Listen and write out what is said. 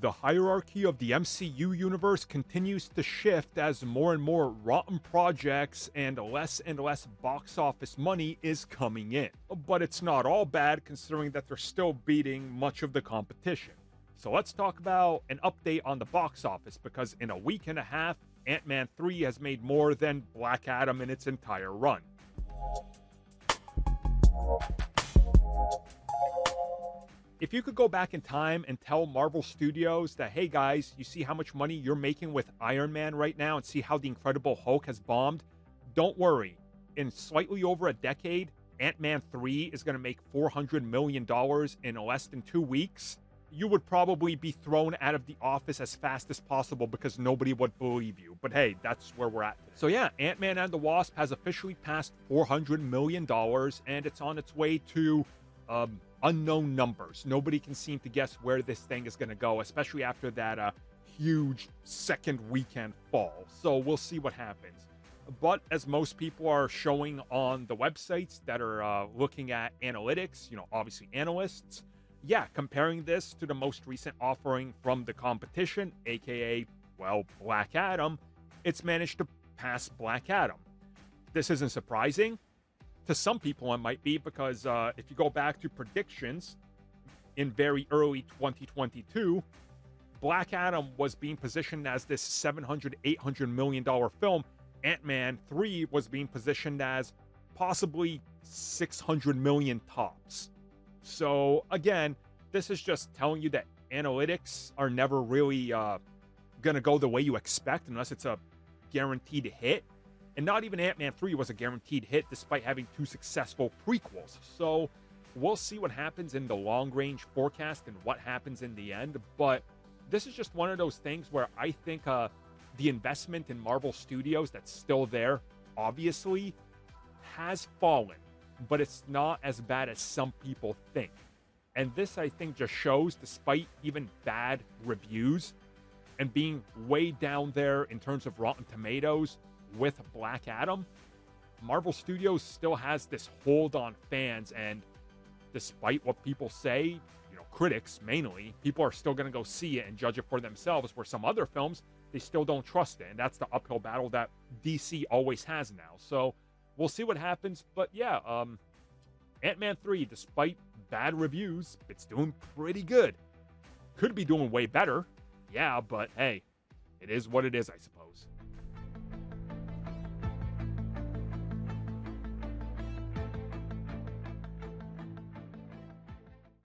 The hierarchy of the MCU universe continues to shift as more and more rotten projects and less and less box office money is coming in. But it's not all bad considering that they're still beating much of the competition. So let's talk about an update on the box office because in a week and a half, Ant Man 3 has made more than Black Adam in its entire run. If you could go back in time and tell Marvel Studios that, hey guys, you see how much money you're making with Iron Man right now and see how the Incredible Hulk has bombed, don't worry. In slightly over a decade, Ant Man 3 is going to make $400 million in less than two weeks. You would probably be thrown out of the office as fast as possible because nobody would believe you. But hey, that's where we're at. So, yeah, Ant Man and the Wasp has officially passed $400 million and it's on its way to um, unknown numbers. Nobody can seem to guess where this thing is going to go, especially after that uh, huge second weekend fall. So we'll see what happens. But as most people are showing on the websites that are uh, looking at analytics, you know, obviously analysts, yeah, comparing this to the most recent offering from the competition, aka, well, Black Adam, it's managed to pass Black Adam. This isn't surprising to some people it might be because uh, if you go back to predictions in very early 2022 black adam was being positioned as this 700 800 million dollar film. Ant-man 3 was being positioned as possibly 600 million tops. So again this is just telling you that analytics are never really uh, gonna go the way you expect unless it's a guaranteed hit and not even Ant Man 3 was a guaranteed hit despite having two successful prequels. So we'll see what happens in the long range forecast and what happens in the end. But this is just one of those things where I think uh, the investment in Marvel Studios that's still there, obviously, has fallen, but it's not as bad as some people think. And this, I think, just shows, despite even bad reviews and being way down there in terms of Rotten Tomatoes, with Black Adam, Marvel Studios still has this hold on fans. And despite what people say, you know, critics mainly, people are still going to go see it and judge it for themselves. Where some other films, they still don't trust it. And that's the uphill battle that DC always has now. So we'll see what happens. But yeah, um, Ant Man 3, despite bad reviews, it's doing pretty good. Could be doing way better. Yeah, but hey, it is what it is, I suppose.